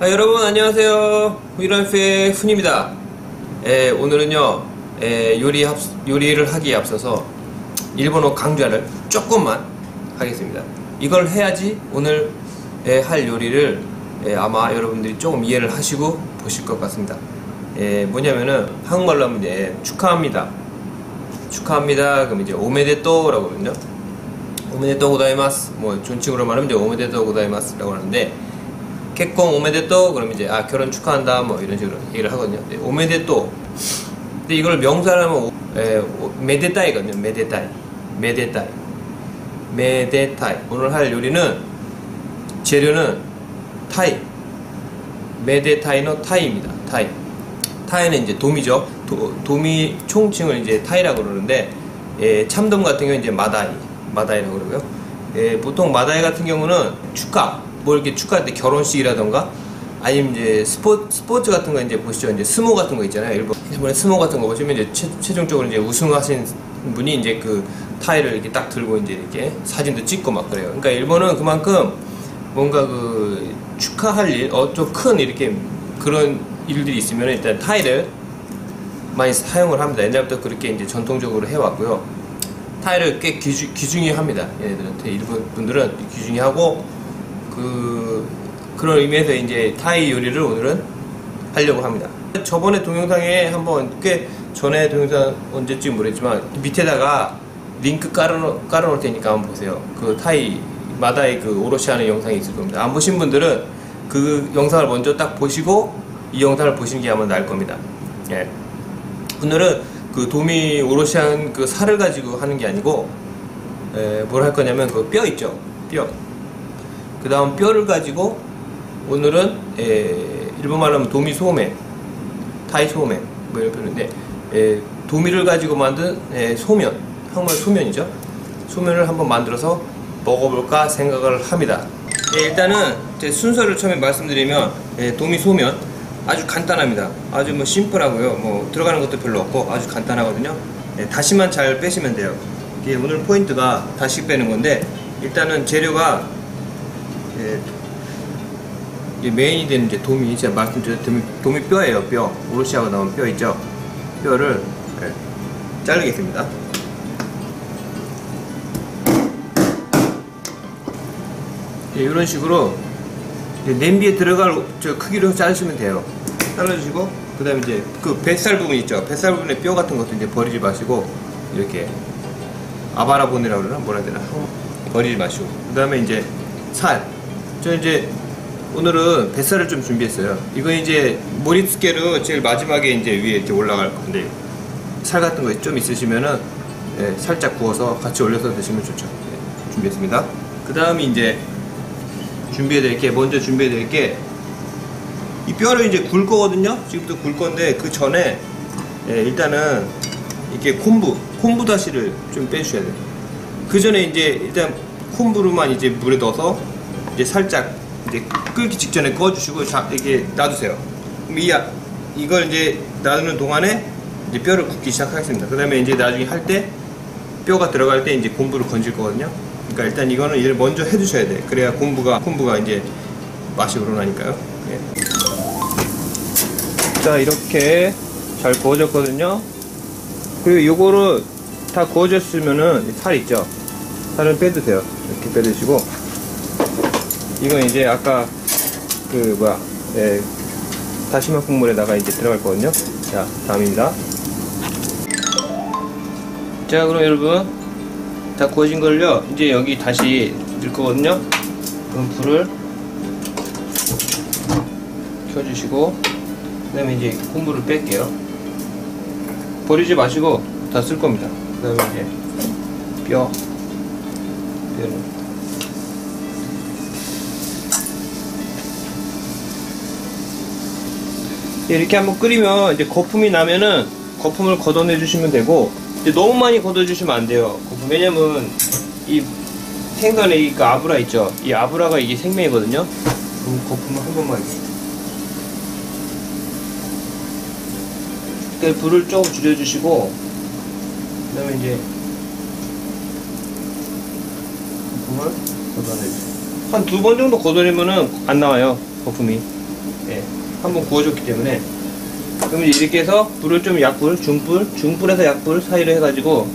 아, 여러분 안녕하세요. 후이라이프의 훈입니다. 에, 오늘은요 에, 요리 합, 요리를 하기에 앞서서 일본어 강좌를 조금만 하겠습니다. 이걸 해야지 오늘 에, 할 요리를 에, 아마 여러분들이 조금 이해를 하시고 보실 것 같습니다. 에, 뭐냐면은 한국말로 하면 이제 축하합니다. 축하합니다. 그럼 이제 오메데또라고 하거든요. 오메데또 고다이마스. 뭐 존칭으로 말하면 이제 오메데또 고다이마스라고 하는데 結婚おめでとう 그럼 이제 아 결혼 축하한다 뭐 이런 식으로 얘기를 하거든요. 네, おめでとう. 근데 이걸 명사로 하면 오, 에, 오, 메데타이거든요. 메데타이. 메데타이. 메데타이. 오늘 할 요리는 재료는 타이. 메데타이노 타이입니다. 타이. 타이는 이제 도미죠. 도, 도미 총칭을 이제 鯛라고 그러는데 예, 참돔 같은 경우는 이제 真鯛. 真鯛라고 그러고요. 예, 보통 마다이 같은 경우는 축하 뭐 이렇게 축하할 때 결혼식이라던가 아니면 이제 스포, 스포츠 같은 거 이제 보시죠. 이제 스모 같은 거 있잖아요. 일본 일본에 스모 같은 거 보시면 이제 최, 최종적으로 이제 우승하신 분이 이제 그 타이를 이렇게 딱 들고 이제 이렇게 사진도 찍고 막 그래요. 그러니까 일본은 그만큼 뭔가 그 축하할 일, 어, 좀 큰 이렇게 그런 일들이 있으면 일단 타이를 많이 사용을 합니다. 옛날부터 그렇게 이제 전통적으로 해왔고요. 타이를 꽤 귀중, 귀중히 합니다. 얘네들한테 일본 분들은 귀중히 하고 그 그런 의미에서 이제 타이 요리를 오늘은 하려고 합니다. 저번에 동영상에 한번 꽤 전에 동영상 언제쯤 모르겠지만 밑에다가 링크 깔아놓, 깔아놓을 테니까 한번 보세요. 그 타이 마다의 그 오롯이 하는 영상이 있을 겁니다. 안 보신 분들은 그 영상을 먼저 딱 보시고 이 영상을 보시는 게 아마 나을 겁니다. 예. 오늘은 그 도미 오롯이 한그 살을 가지고 하는 게 아니고 에, 뭘할 거냐면 그 뼈 있죠. 뼈. 그 다음 뼈를 가지고 오늘은 에, 일본말로 하면 도미 소멘, 타이 소멘 뭐 이런 표현인데 에, 도미를 가지고 만든 에, 소면, 한국말 소면이죠. 소면을 한번 만들어서 먹어볼까 생각을 합니다. 예, 일단은 제 순서를 처음에 말씀드리면 예, 도미 소면 아주 간단합니다. 아주 뭐 심플하고요. 뭐 들어가는 것도 별로 없고 아주 간단하거든요. 예, 다시만 잘 빼시면 돼요. 이게 오늘 포인트가 다시 빼는 건데 일단은 재료가 예, 이게 메인이 되는 이제 도미 제가 말씀드린 도미, 도미 뼈예요. 뼈 오롯이하고 나온 뼈 있죠. 뼈를 예, 자르겠습니다. 예, 이런 식으로 냄비에 들어갈 저 크기로 자르시면 돼요. 잘라주시고 그 다음에 이제 그 뱃살 부분 있죠. 뱃살 부분에 뼈 같은 것도 이제 버리지 마시고 이렇게 아바라본이라고 그러나 뭐라 해야 되나 버리지 마시고 그 다음에 이제 살. 저 이제 오늘은 뱃살을 좀 준비했어요. 이거 이제 모리츠케로 제일 마지막에 이제 위에 이렇게 올라갈 건데 살 같은 거 좀 있으시면은 예, 살짝 구워서 같이 올려서 드시면 좋죠. 예, 준비했습니다. 그 다음에 이제 준비해 드릴 게 먼저 준비해 드릴 게 이 뼈를 이제 굴 거거든요 지금부터 굴 건데 그 전에 예, 일단은 이렇게 콤부 콤부 다시를 좀 빼주셔야 돼요 그 전에 이제 일단 콤부로만 이제 물에 넣어서 이제 살짝 이제 끓기 직전에 꺼주시고 자 이렇게 놔두세요 그럼 이 아- 이걸 이제 놔두는 동안에 이제 뼈를 굽기 시작하겠습니다 그 다음에 이제 나중에 할 때 뼈가 들어갈 때 이제 콤부를 건질 거거든요 그러니까 일단 이거는 이를 먼저 해주셔야 돼. 그래야 콤부가 콤부가 이제 맛이 우러나니까요. 예. 자 이렇게 잘 구워졌거든요. 그리고 요거를 다 구워졌으면은 살 있죠. 살은 빼드세요. 이렇게 빼드시고 이건 이제 아까 그 뭐야 예, 다시마 국물에다가 이제 들어갈 거거든요. 자 다음입니다. 자 그럼 여러분 다 구워진 걸요. 이제 여기 다시 넣을 거거든요. 그럼 불을 켜주시고 그 다음에 이제 콩물을 뺄게요. 버리지 마시고 다 쓸 겁니다. 그 다음에 이제 뼈 뼈를 이렇게 한번 끓이면 이제 거품이 나면은 거품을 걷어내 주시면 되고 너무 많이 걷어 주시면 안 돼요. 거품. 왜냐면 이 생선에 이그 아브라 있죠. 이 아브라가 이게 생명이거든요. 그럼 거품을 한 번만 이렇게. 불을 조금 줄여주시고 그다음에 이제 거품을 걷어내주세요. 한 두 번 정도 걷어내면은 안 나와요 거품이. 예, 한번 구워줬기 때문에 이제 이렇게 해서 불을 좀 약불, 중불, 중불에서 약불 사이로 해가지고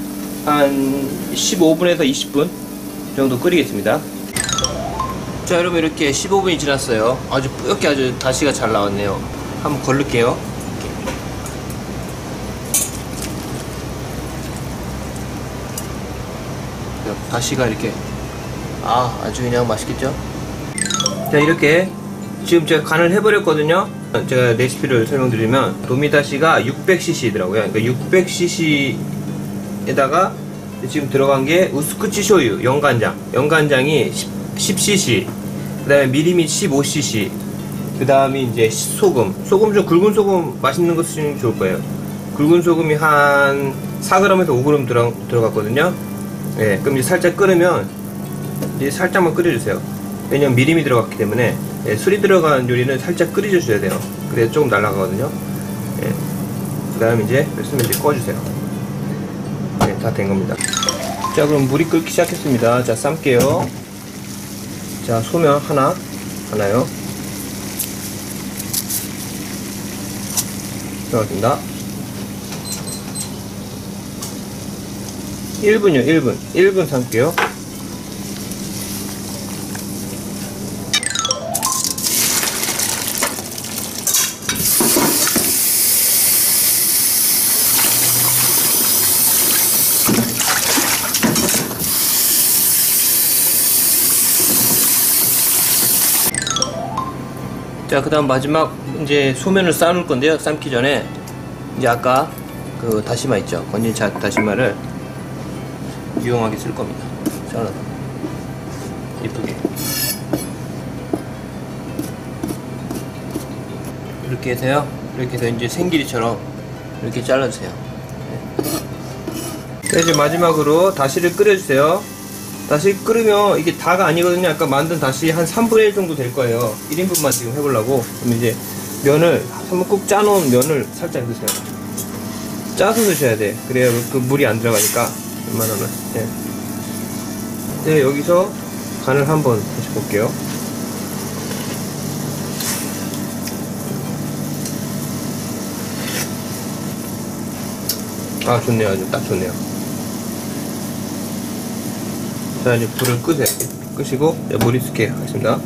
한 15분에서 20분 정도 끓이겠습니다. 자 여러분 이렇게 15분이 지났어요. 아주 뿌옇게 아주 다시가 잘 나왔네요. 한번 걸를게요. 다시가 이렇게 아 아주 그냥 맛있겠죠? 자 이렇게 지금 제가 간을 해버렸거든요. 제가 레시피를 설명드리면 도미다시가 600cc더라고요. 그러니까 600cc에다가 지금 들어간 게 우스쿠치 쇼유 연간장. 연간장이 10, c c 그 다음에 미리미 15cc 그 다음에 이제 소금. 소금 좀 굵은 소금 맛있는 거 쓰시면 좋을 거예요. 굵은 소금이 한 4g에서 5g 들어, 들어갔거든요. 예, 그럼 이제 살짝 끓으면 이제 살짝만 끓여주세요. 왜냐면 미림이 들어갔기 때문에 예, 술이 들어간 요리는 살짝 끓여주셔야 돼요. 그래야 조금 날아가거든요. 예. 그 다음에 이제 됐으면 이제 꺼주세요. 네, 다된 겁니다. 자 그럼 물이 끓기 시작했습니다. 자 삶게요. 자 소면 하나 하나요? 들어갔습니다. 1분요 1분. 1분 삶게요 자, 그 다음 마지막 이제 소면을 삶을 건데요. 삶기 전에 이제 아까 그 다시마 있죠. 건진 자 다시마를 유용하게 쓸 겁니다. 잘라서 이쁘게 이렇게 해서요. 이렇게 해서 이제 생길이처럼 이렇게 잘라주세요. 네. 이제 마지막으로 다시를 끓여주세요. 다시 끓으면 이게 다가 아니거든요. 아까 만든 다시 한 3분의 1 정도 될 거예요. 1인분만 지금 해보려고. 그럼 이제 면을 한번 꾹 짜놓은 면을 살짝 넣으세요. 짜서 넣으셔야 돼. 그래야 그 물이 안 들어가니까 웬만하면. 네. 네, 여기서 간을 한번 다시 볼게요. 아, 좋네요. 아주 딱 좋네요. 자 이제 불을 끄세요 끄시고 자, 물 익을게 하겠습니다.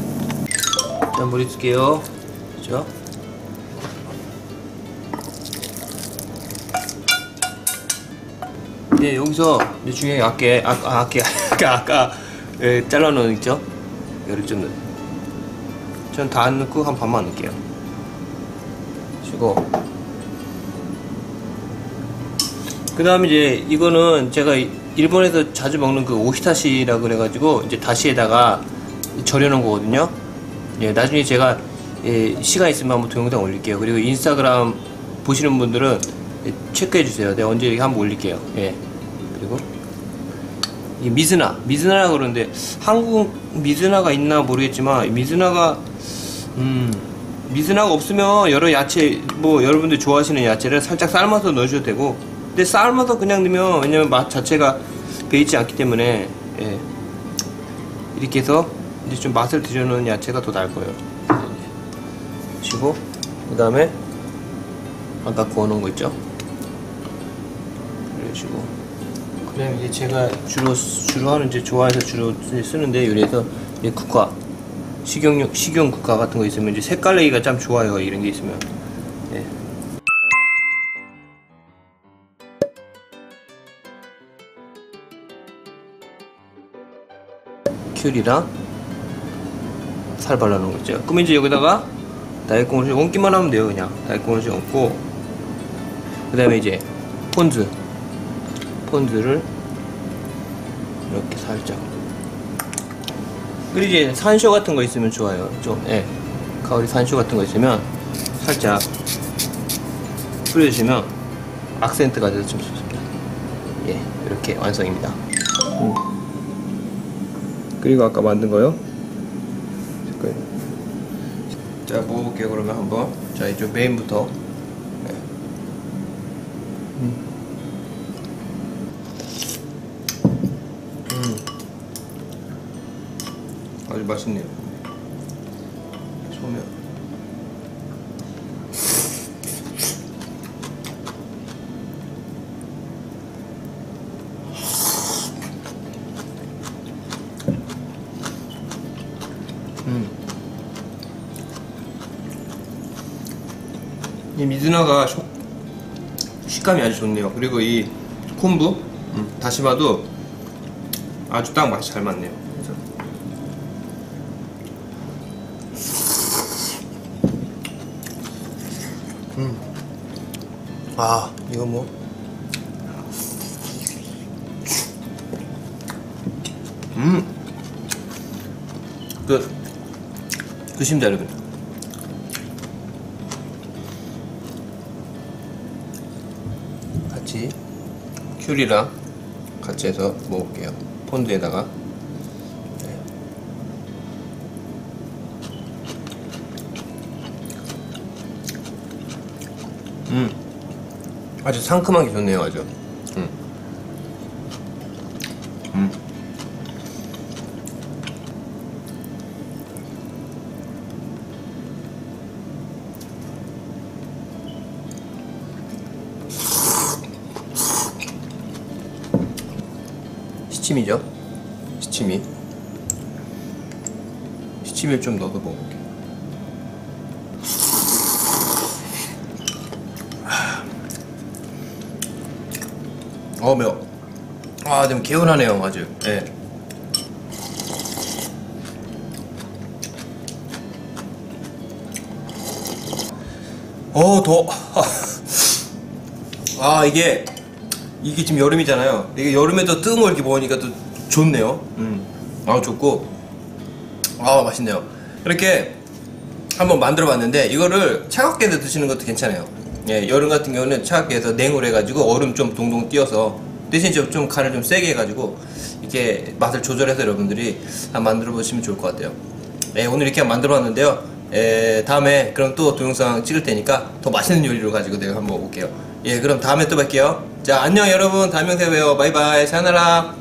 자물 익을게요. 그죠? 네 여기서 이제 중요한 게 아까 아까 아까 아까, 아까 예, 잘라놓은 있죠? 이거를 좀 넣어요 전다 안 넣고 한 반만 넣을게요. 그리고. 그 다음에 이제 이거는 제가 일본에서 자주 먹는 그 오히타시라 그래가지고 이제 다시에다가 절여놓은 거거든요. 예, 나중에 제가 예, 시간 있으면 한번 동영상 올릴게요. 그리고 인스타그램 보시는 분들은 예, 체크해 주세요. 내가 언제 한번 올릴게요. 예. 그리고 이 미즈나, 미즈나라 그러는데 한국 미즈나가 있나 모르겠지만 미즈나가 음 미즈나가 없으면 여러 야채 뭐 여러분들 좋아하시는 야채를 살짝 삶아서 넣으셔도 되고 근데 삶아서 그냥 넣으면 왜냐면 맛 자체가 배이지 않기 때문에 예. 이렇게 해서 이제 좀 맛을 들여놓은 야채가 더 나을 거예요. 치고 그 다음에 아까 구워놓은 거 있죠? 그래가지고 그냥 이제 제가 주로 주로 하는 이제 좋아해서 주로 쓰는데 요리에서 이 국화 식용용 식용 국화 같은 거 있으면 이제 색깔 내기가 참 좋아요 이런 게 있으면. 큐리랑 살 발라놓은 거 있죠. 그러면 이제 여기다가 다이콘을 얹기만 하면 돼요, 그냥. 다이콘을 얹고, 그 다음에 이제 폰즈. 폰즈를 이렇게 살짝. 그리고 이제 산쇼 같은 거 있으면 좋아요. 좀, 예. 가오리 산쇼 같은 거 있으면 살짝 뿌려주시면 악센트가 돼서 좀 좋습니다. 예, 이렇게 완성입니다. 음. 그리고 아까 만든 거요. 자 먹어볼게요 그러면 한번. 자 이쪽 메인부터. 네. 음. 음. 아주 맛있네요. 소면. 미즈나가 속- 식감이 아주 좋네요. 그리고 이 콤부, 음, 다시마도 아주 딱 맛이 잘 맞네요. 음. 아, 이거 뭐. 음. 끝. 끝입니다, 여러분. 같이 큐리랑 같이 해서 먹을게요. 폰드에다가. 네. 음. 아주 상큼하게 좋네요, 아주. 음. 음. 시침이죠? 시침이. 시침을 좀 넣어서 먹을게. 어 매워. 아, 좀 개운하네요, 아주. 예. 어, 더. 아, 이게 이게 지금 여름이잖아요. 이게 여름에도 뜨거운 걸 이렇게 먹으니까 또 좋네요. 음. 아, 좋고. 아, 맛있네요. 이렇게 한번 만들어 봤는데 이거를 차갑게 해서 드시는 것도 괜찮아요. 예, 여름 같은 경우는 차갑게 해서 냉으로 해가지고 얼음 좀 동동 띄어서 대신 좀, 좀 간을 좀 세게 해가지고 이렇게 맛을 조절해서 여러분들이 한번 만들어 보시면 좋을 것 같아요. 예, 오늘 이렇게 만들어 봤는데요. 예, 다음에 그럼 또 동영상 찍을 테니까 더 맛있는 요리로 가지고 내가 한번 올게요. 예, 그럼 다음에 또 뵐게요. 자, 안녕 여러분. 영상에 봬요. 바이바이. 사나라.